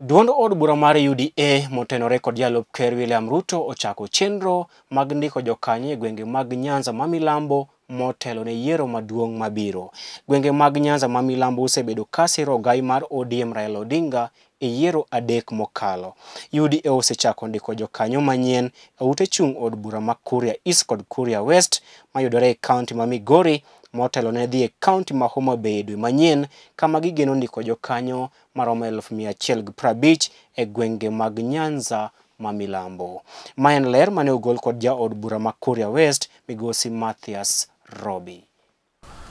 Duond od bura mar UDA motenore kod jalup ker William Ruto ochako chenro mag ndiko jokanyo e gwenge mag Nyanza ma milambo motelo ne yiero maduong' mabiro. Gwenge mag Nyanza ma milambo osebedo ka siro ogai mar ODM Raila Odinga e yiero adek mokalo. UDA osechako ndiko jokanyo manyien e ute chung' od bura ma Kuria East kod Kuria West mayudore e kaunti ma Migori motelo ne dhi e kaunti ma Homa Bay dwe manyien kama gigeno ndiko jokanyo maromo elfu mia achiel gi prabich e gwenge mag Nyanza ma milambo. Ma en ler mane ogol kod jaod bura ma Kuria West migosi Mathias Robi.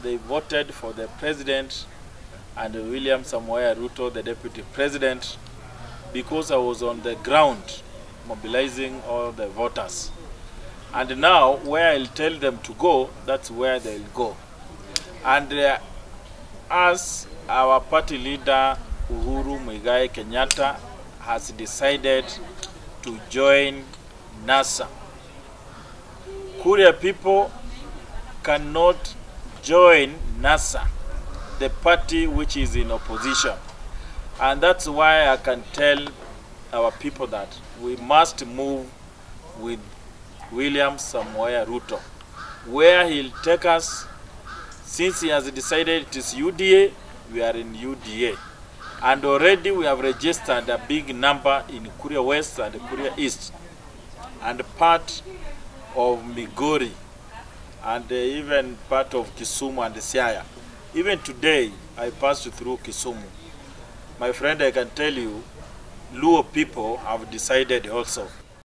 They voted for the president and William Samoei Ruto, the deputy president, because I was on the ground mobilizing all the voters. And now, where I'll tell them to go, that's where they'll go. And uh, as our party leader Uhuru Muigai Kenyatta has decided to join NASA, Kuria people cannot join NASA, the party which is in opposition. And that's why I can tell our people that we must move with William Samoei Ruto. Where he'll take us, since he has decided it is UDA, we are in UDA. And already we have registered a big number in Kuria West and Kuria East, and part of Migori, and even part of Kisumu and Siaya. Even today, I passed through Kisumu. My friend, I can tell you, Luo people have decided also